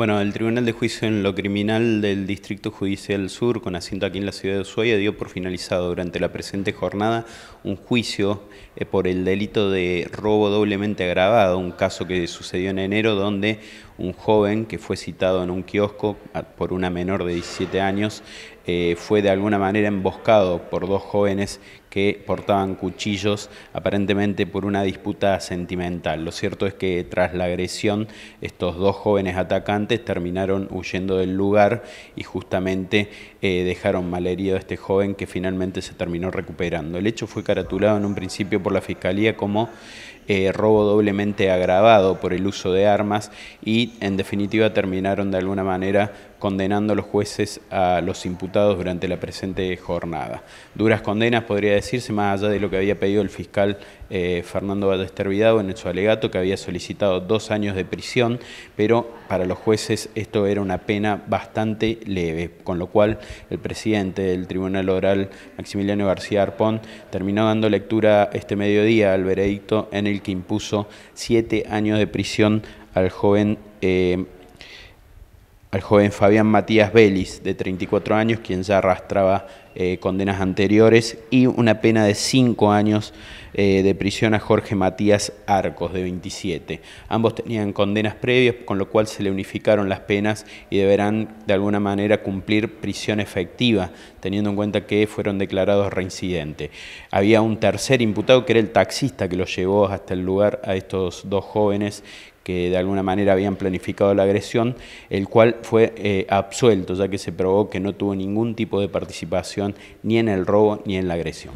Bueno, el Tribunal de Juicio en lo Criminal del Distrito Judicial Sur, con asiento aquí en la ciudad de Ushuaia, dio por finalizado durante la presente jornada un juicio eh, por el delito de robo doblemente agravado, un caso que sucedió en enero donde un joven que fue citado en un kiosco por una menor de 17 años eh, fue de alguna manera emboscado por dos jóvenes que portaban cuchillos aparentemente por una disputa sentimental. Lo cierto es que tras la agresión estos dos jóvenes atacantes terminaron huyendo del lugar y justamente eh, dejaron malherido a este joven que finalmente se terminó recuperando. El hecho fue caratulado en un principio por la Fiscalía como eh, robo doblemente agravado por el uso de armas y en definitiva terminaron de alguna manera condenando a los jueces a los imputados durante la presente jornada. Duras condenas podría decirse más allá de lo que había pedido el fiscal eh, Fernando Ballester Vidado en su alegato que había solicitado dos años de prisión, pero para los jueces esto era una pena bastante leve, con lo cual el presidente del Tribunal Oral, Maximiliano García Arpón, terminó dando lectura este mediodía al veredicto en el que impuso siete años de prisión al joven eh, al joven Fabián Matías Vélez, de 34 años, quien ya arrastraba eh, condenas anteriores, y una pena de 5 años eh, de prisión a Jorge Matías Arcos, de 27. Ambos tenían condenas previas, con lo cual se le unificaron las penas y deberán de alguna manera cumplir prisión efectiva, teniendo en cuenta que fueron declarados reincidentes. Había un tercer imputado, que era el taxista que lo llevó hasta el lugar a estos dos jóvenes que de alguna manera habían planificado la agresión, el cual fue eh, absuelto, ya que se probó que no tuvo ningún tipo de participación ni en el robo ni en la agresión.